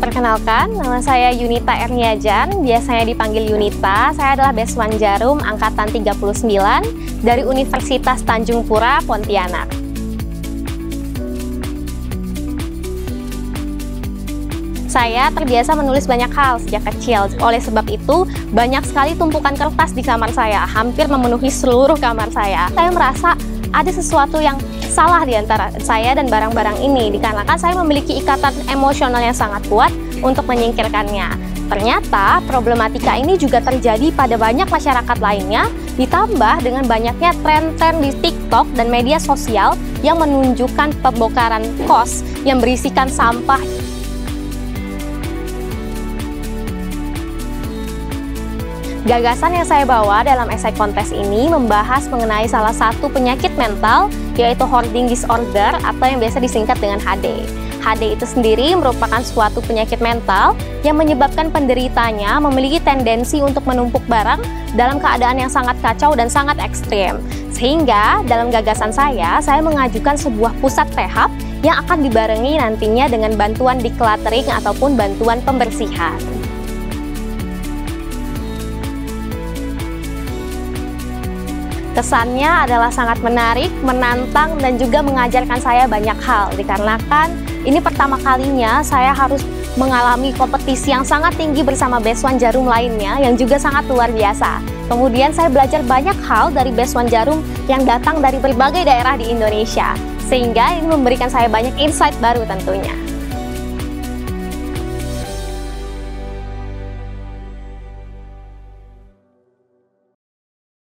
Perkenalkan, nama saya Yunita Erniajan, biasanya dipanggil Yunita. Saya adalah Beswan Jarum angkatan 39 dari Universitas Tanjung Pura, Pontianak. Saya terbiasa menulis banyak hal sejak kecil. Oleh sebab itu, banyak sekali tumpukan kertas di kamar saya, hampir memenuhi seluruh kamar saya. Saya merasa ada sesuatu yang salah di antara saya dan barang-barang ini dikarenakan saya memiliki ikatan emosional yang sangat kuat untuk menyingkirkannya. Ternyata problematika ini juga terjadi pada banyak masyarakat lainnya ditambah dengan banyaknya tren-tren di TikTok dan media sosial yang menunjukkan pembongkaran kos yang berisikan sampah Gagasan yang saya bawa dalam esai kontes ini membahas mengenai salah satu penyakit mental yaitu hoarding disorder atau yang biasa disingkat dengan HD. HD itu sendiri merupakan suatu penyakit mental yang menyebabkan penderitanya memiliki tendensi untuk menumpuk barang dalam keadaan yang sangat kacau dan sangat ekstrim. Sehingga dalam gagasan saya, saya mengajukan sebuah pusat rehab yang akan dibarengi nantinya dengan bantuan decluttering ataupun bantuan pembersihan. Kesannya adalah sangat menarik, menantang, dan juga mengajarkan saya banyak hal dikarenakan ini pertama kalinya saya harus mengalami kompetisi yang sangat tinggi bersama Beswan Jarum lainnya yang juga sangat luar biasa. Kemudian saya belajar banyak hal dari Beswan Jarum yang datang dari berbagai daerah di Indonesia, sehingga ini memberikan saya banyak insight baru tentunya.